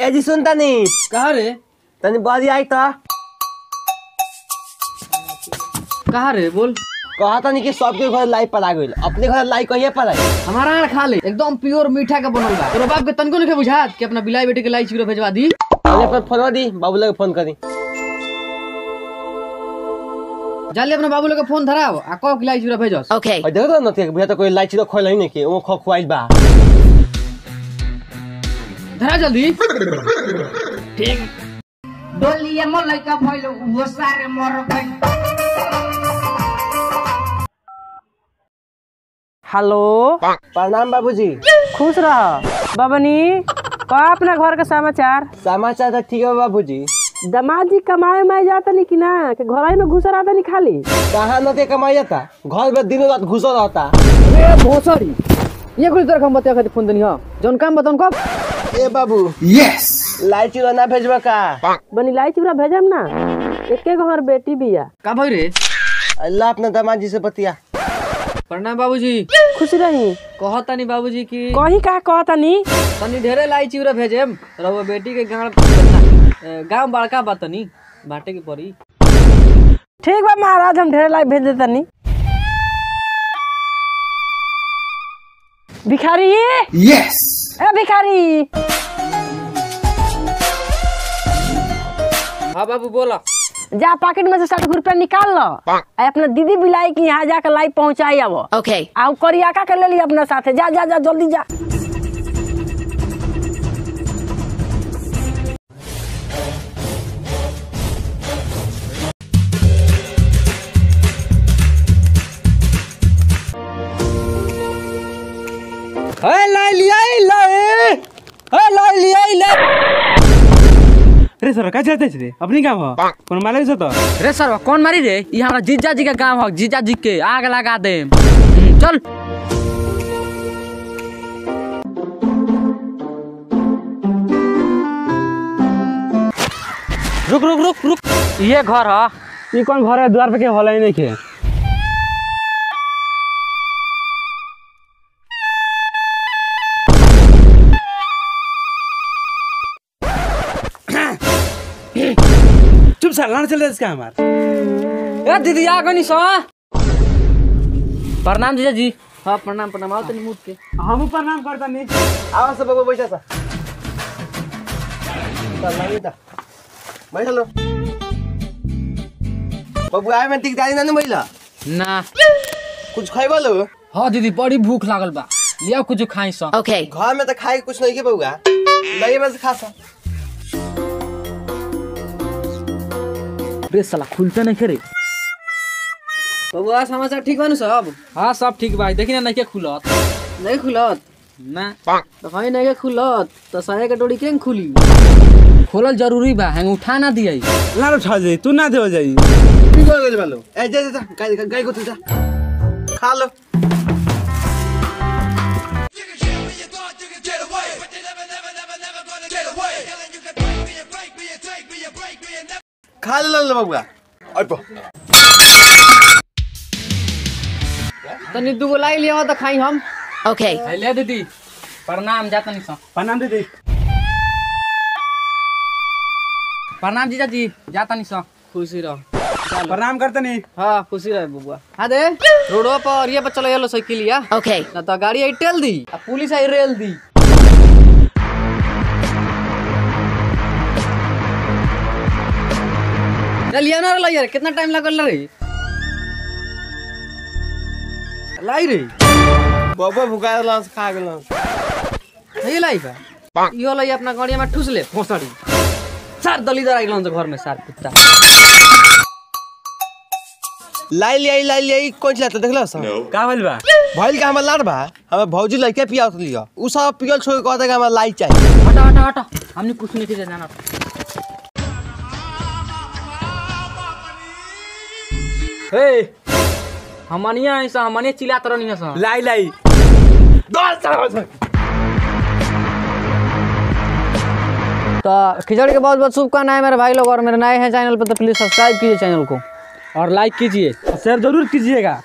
ए जी सुन तनी। कहा रे? तनी बड़ी आई तो कहा रे? बोल। कहा तनी कि सबके घर लाइव पर आ गइल अपने घर लाइव कहिए पर आई हमारा आड़ खा ले एकदम प्योर मीठा का बनल बा। तोरा बाप के तनको नहीं बुझात कि अपना बिलाई बेटी के लाई चिरो भेजवा दी। अरे पर फ़ोन दी बाबू लगे फ़ोन करी। जाले अपना बाबू लोग के फ़ोन धराव आ कहो कि लाई चिरो भेजस। Okay. और देखो तो नती भैया तो कोई लाइव चीज़ खोल नहीं के वो खो खुआइल बा। धरा जल्दी। डोलिए मलैका भइल उहो सारे मर गइल हेलो। प्रणाम बाबूजी। खुश रह। बबनी का अपना घर के समाचार। समाचार तो ठीक है बाबूजी। दामाद जी कमाए में जाता नहीं कि ना? कि घर में घुस रहता नहीं खाली? कहाँ नती कमाई जाता घर में दिन रात घुसो रहता। ए भोसड़ी। ये कुछ देर हम बतिया खातिर फ़ोन देनी हाँ। जौन काम बताऊँ कब? ए बाबू। यस लाइव चीज़ ना भेजबा का? बनी लाई चिवरा भेजम ना? एके हमर बेटी बिया। का भई रे? अल्लाह अपना दामाद जी से बतिया। प्रणाम बाबूजी। खुश रही। कहो तनी बाबूजी की। कहीं कहा कहता नहीं तनी ढेरे लाई चिरो भेजेम। रहुआ बेटी के गाँव गाँव बड़का बा बाटे के पड़ी ठीक बा महाराज हम ढेर लाई भेज देता नहीं भिखारी। यस भिखारी। हाँ बाबू बोला। जा पॉकेट में से साठ रुपया निकाल लो। अपना दीदी बिलाई के यहाँ जाकर लाई पहुँचाई आवो Okay. आ करियाका के ले ली अपना साथे। जा जा जा जल्दी जा। है लाई लिया ले है लाई लिया ले रे सर का चाहते रे अपनी काम हो? कौन मालूम से तो? रे सर कौन मारी रे? ये हमारा जीजा जी का गाँव है जीजा जी के आग लगा दे। हम्म, चल। रुक रुक रुक रुक। ये घर है। ये कौन घर है? द्वार पे के होला ही नहीं के चुप साल ना चल इसका हमार। ए दीदी आ गनी सो। प्रणाम जीजा जी हाँ प्रणाम प्रणाम आओ तनी मुझ के। हम प्रणाम करता नहीं। आवा से बाबू बैठा सा। चल लाइन ता बैठ लो। बाबू आए में टिकदारी ना भइला ना। कुछ खइबा लो हाँ दीदी बड़ी भूख लागल बा। लिया कुछ खाई सो। Okay. घर में तो खाए कुछ नहीं के बउआ? लगे में से खा सा। रे साला खुलते नहीं रे बबुआ समाचार ठीक बानू सब? हाँ सब ठीक बा देखी ना नहीं खुलत। नहीं खुलत? ना। तो भाई नहीं खुलत। तो साया के डोरी केन खुली? खोलल ज़रूरी बा हैंग उठा ना दिया। ना उठा जाई तू ना दे जाई। की कर गेल बालो। ए जा जा गाय गाय को तू जा। खा लो। खा ले लो बउआ अइपो तनी दूगो लाई लिया तो खाई हम। Okay. ले दीदी प्रणाम जा तनी सो। प्रणाम दीदी। प्रणाम जीजा जी जा तनी सो। खुशी रहो। प्रणाम करता नहीं हाँ खुशी रहे बबुआ हाँ दे रोडवा पर ये पर चलो येलो साइकिलिया Okay. ना तो गाड़ी आई टेल दी पुलिस आई रेल दी। लिया ना लाई यार कितना टाइम लगल रे लाई रे बउआ भुका लंस खा गेल ये लाई बा यो लाई अपना गाड़िया में ठुस ले फोसड़ी। सार दलीदार आई लन घर में सार कुत्ता। लाई लिया लाई लिया कौन चलाता देखला सा का भइल बा? भइल का हमर लाड़ बा। हमें भौजी लइके पिया लिया उ सब पियल छोड़ के कहता कि हमरा लाई चाहिए। हटा हटा हटा। हमने कुछ नहीं किया जाना। हे हमनिया ऐसा हमनिया चिल्लात रहनी सा लाई लाई। तो खिचड़ी के बहुत बहुत शुभकामनाएँ है मेरे भाई लोग और मेरे नए हैं चैनल पर तो प्लीज़ सब्सक्राइब कीजिए चैनल को। और लाइक कीजिए। शेयर ज़रूर कीजिएगा।